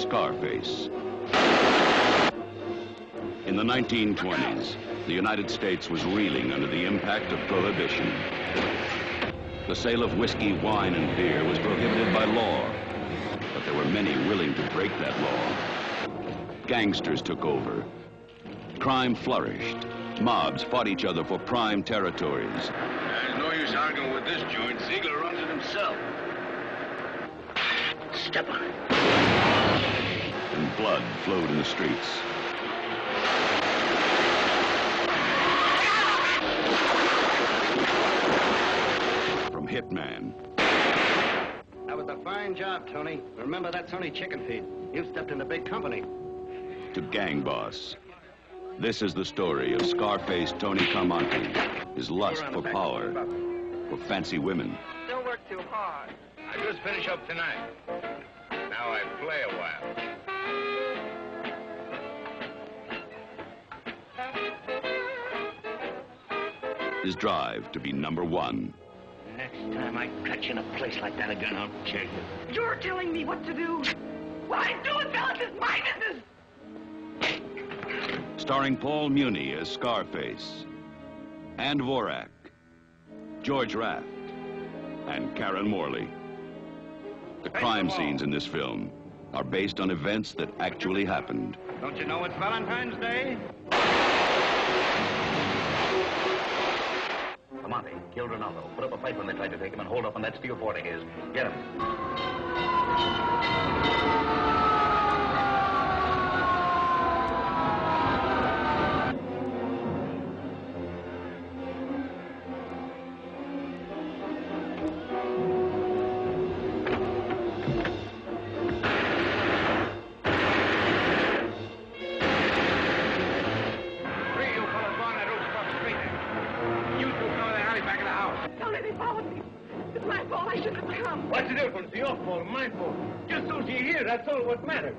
Scarface. In the 1920s, the United States was reeling under the impact of prohibition. The sale of whiskey, wine, and beer was prohibited by law, but there were many willing to break that law. Gangsters took over. Crime flourished. Mobs fought each other for prime territories. There's no use arguing with this joint. Ziegler runs it himself. Step on it. And blood flowed in the streets. From Hitman That was a fine job, Tony. Remember, that's only chicken feed. You've stepped into big company. to gang boss. This is the story of Scarface Tony Camonte, his lust for power, for fancy women, Don't work too hard. I just finish up tonight. Now I play a while. his drive to be number one. Next time I catch you in a place like that again, I'll kill you. You're telling me what to do. What I do is fellas is my business. Starring Paul Muni as Scarface, Ann Dvorak, George Raft, and Karen Morley. The crime scenes in this film are based on events that actually happened. Don't you know it's Valentine's Day? Monte killed Rinaldo. Put up a fight when they tried to take him and hold up on that steel fort of his. Get him. House. Don't let me. It's my fault. I shouldn't have come. What's the difference? Your fault, my fault. Just so she's here, that's all what matters.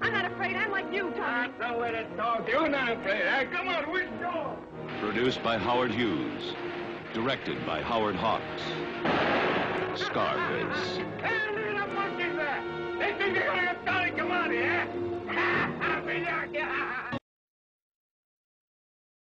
I'm not afraid. I'm like you, Tommy. Don't let it talk. You're not afraid, huh? Come on, which door? Produced by Howard Hughes. Directed by Howard Hawks. Scarface. Hey, look at the monkeys there. They think they're gonna get